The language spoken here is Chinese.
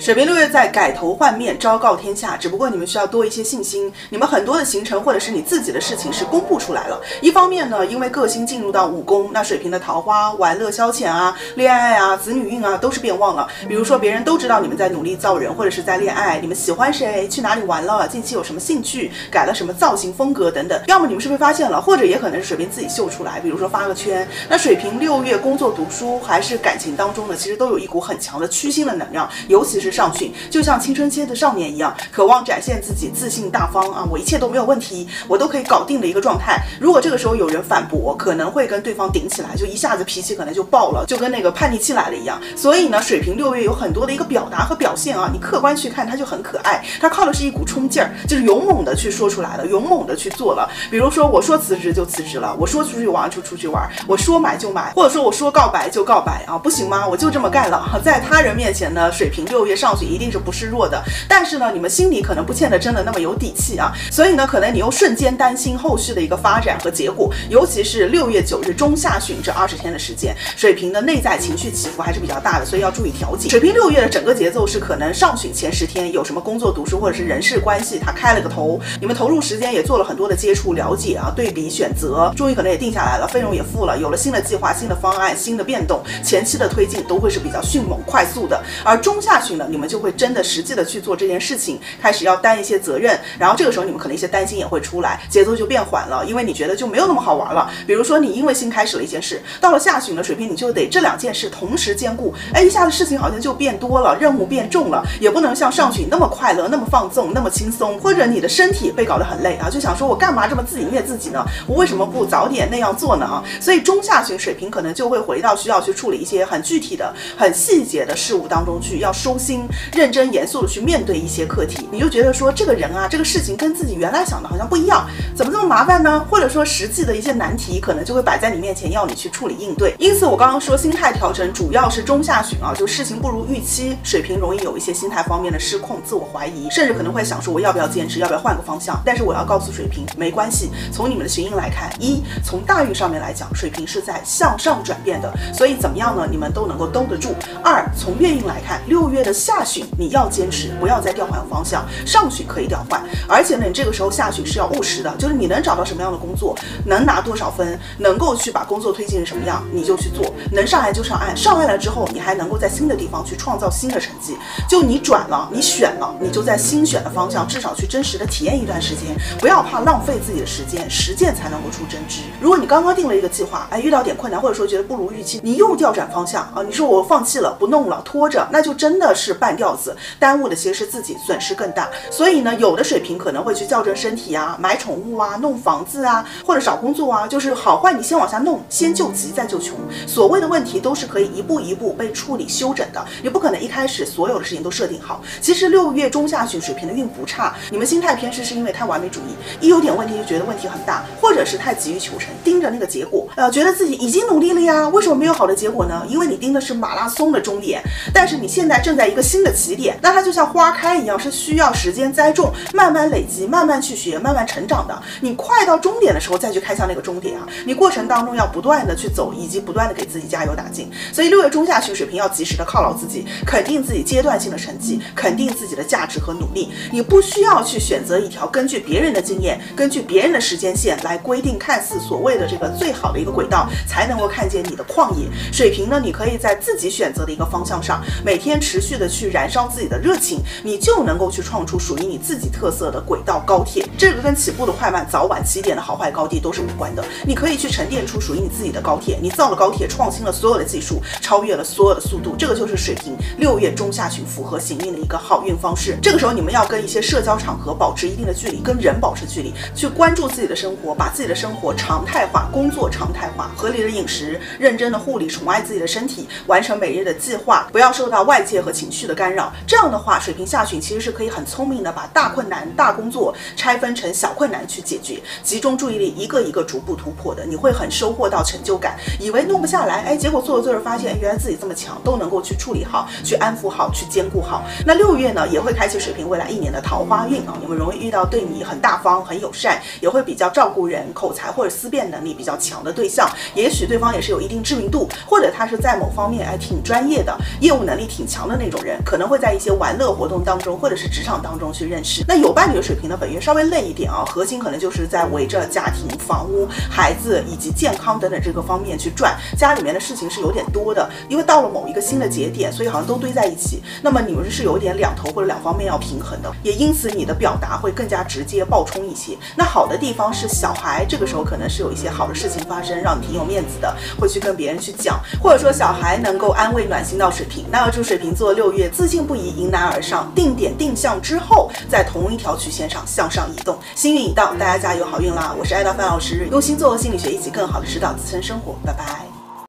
水瓶六月在改头换面，昭告天下。只不过你们需要多一些信心，你们很多的行程或者是你自己的事情是公布出来了。一方面呢，因为个性进入到五宫，那水瓶的桃花、玩乐、消遣啊、恋爱啊、子女运啊都是变旺了。比如说别人都知道你们在努力造人，或者是在恋爱，你们喜欢谁，去哪里玩了，近期有什么兴趣，改了什么造型风格等等。要么你们是被发现了，或者也可能是水瓶自己秀出来，比如说发个圈。那水瓶六月工作、读书还是感情当中呢，其实都有一股很强的驱星的能量，尤其是上旬，就像青春期的少年一样，渴望展现自己自信大方啊，我一切都没有问题，我都可以搞定的一个状态。如果这个时候有人反驳，可能会跟对方顶起来，就一下子脾气可能就爆了，就跟那个叛逆期来了一样。所以呢，水瓶六月有很多的一个表达和表现啊，你客观去看，它就很可爱，它靠的是一股冲劲儿，就是勇猛的去说出来了，勇猛的去做了。比如说我说辞职就辞职了，我说出去玩就出去玩，我说买就买，或者说我说告白就告白啊，不行吗？我就这么干了。在他人面前呢，水瓶六月上旬一定是不示弱的，但是呢，你们心里可能不见得真的那么有底气啊，所以呢，可能你又瞬间担心后续的一个发展和结果，尤其是六月九日中下旬这二十天的时间，水瓶的内在情绪起伏还是比较大的，所以要注意调节。水瓶六月的整个节奏是可能上旬前十天有什么工作、读书或者是人事关系，他开了个头，你们投入时间也做了很多的接触、了解啊、对比、选择，终于可能也定下来了，费用也付了，有了新的计划、新的方案、新的变动，前期的推进都会是比较迅猛、快速的。而中下旬呢，你们就会真的实际的去做这件事情，开始要担一些责任，然后这个时候你们可能一些担心也会出来，节奏就变缓了，因为你觉得就没有那么好玩了。比如说你因为新开始了一件事，到了下旬的水平，你就得这两件事同时兼顾，哎，一下子事情好像就变多了，任务变重了，也不能像上旬那么快乐、那么放纵、那么轻松，或者你的身体被搞得很累啊，就想说我干嘛这么自己虐自己呢？我为什么不早点那样做呢？啊，所以中下旬水平可能就会回到需要去处理一些很具体的、很细节的事物当中去，要收心、认真、严肃的去面对一些课题。你就觉得说这个人啊，这个事情跟自己原来想的好像不一样，怎么这么麻烦呢？或者说实际的一些难题可能就会摆在你面前，要你去处理应对。因此我刚刚说心态调整主要是中下旬啊，就事情不如预期，水平容易有一些心态方面的失控、自我怀疑，甚至可能会想说我要不要坚持，要不要换个方向。但是我要告诉水平，没关系。从你们的行运来看，一从大运上面来讲，水平是在向上转变的，所以怎么样呢？你们都能够兜得住。二从月运来看，六月的下旬你要坚持，不要再调换方向，上旬可以调换，而且呢，你这个时候下旬是要务实的，就是你能找到什么样的工作，能拿多少分，能够去把工作推进成什么样，你就去做，能上岸就上岸，上岸了之后，你还能够在新的地方去创造新的成绩。就你转了，你选了，你就在新选的方向，至少去真实的体验一段时间，不要怕浪费自己的时间，实践才能够出真知。如果你刚刚定了一个计划，哎，遇到点困难，或者说觉得不如预期，你又调转方向啊，你说我放弃了，不弄了，拖着，那就真的是半吊子，耽误的其实是自己，损失更大。所以呢，有的水平可能会去校正身体啊，买宠物啊，弄房子啊，或者找工作啊，就是好坏你先往下弄，先救急再救穷。所谓的问题都是可以一步一步被处理修整的，你不可能一开始所有的事情都设定好。其实六月中下旬水平的运不差，你们心态偏失是因为太完美主义，一有点问题就觉得问题很大，或者是太急于求成，盯着那个结果，呃，觉得自己已经努力了呀，为什么没有好的结果呢？因为你盯的是马拉松的终点，但是你现在正在一个新的起点，那它就像花开一样，是需要时间栽种，慢慢累积，慢慢去学，慢慢成长的。你快到终点的时候再去开向那个终点啊，你过程当中要不断的去走，以及不断的给自己加油打劲。所以六月中下旬水平要及时的犒劳自己，肯定自己阶段性的成绩，肯定自己的价值和努力。你不需要去选择一条根据别人的经验，根据别人的时间线来规定看似所谓的这个最好的一个轨道，才能够看见你的旷野。水平呢，你可以在自己选择的一个方向上，每天持续的去燃烧自己的热情，你就能够去创出属于你自己特色的轨道高铁。这个跟起步的快慢、早晚、起点的好坏、高低都是无关的。你可以去沉淀出属于你自己的高铁。你造了高铁，创新了所有的技术，超越了所有的速度，这个就是水平六月中下旬符合行运的一个好运方式。这个时候你们要跟一些社交场合保持一定的距离，跟人保持距离，去关注自己的生活，把自己的生活常态化，工作常态化，合理的饮食，认真的护理，宠爱自己的身体，完成每日的计划，不要受到外界和情绪的干扰。这样的话，水平下旬其实是可以很聪明的把大困难、大工作拆分成小困难去解决，集中注意力，一个一个逐步突破的，你会很收获到成就感。以为弄不下来，哎，结果做着做着发现，原来自己这么强，都能够去处理好，去安抚好，去兼顾好。那六月呢，也会开启水平未来一年的桃花运啊，你们容易遇到对你很大方、很友善，也会比较照顾人、口才或者思辨能力比较强的对象。也许对方也是有一定知名度，或者他是在某方面哎挺专业的，业务能力挺强的那种人。人，可能会在一些玩乐活动当中，或者是职场当中去认识。那有伴侣的水平呢，本月稍微累一点啊，核心可能就是在围着家庭、房屋、孩子以及健康等等这个方面去转，家里面的事情是有点多的，因为到了某一个新的节点，所以好像都堆在一起。那么你们是有点两头或者两方面要平衡的，也因此你的表达会更加直接、爆冲一些。那好的地方是小孩这个时候可能是有一些好的事情发生，让你挺有面子的，会去跟别人去讲，或者说小孩能够安慰暖心到水平。那要祝水瓶座六月也自信不移，迎难而上，定点定向之后，在同一条曲线上向上移动，幸运已到，大家加油好运啦！我是爱达范老师，用星座和心理学一起更好的指导自身生活，拜拜。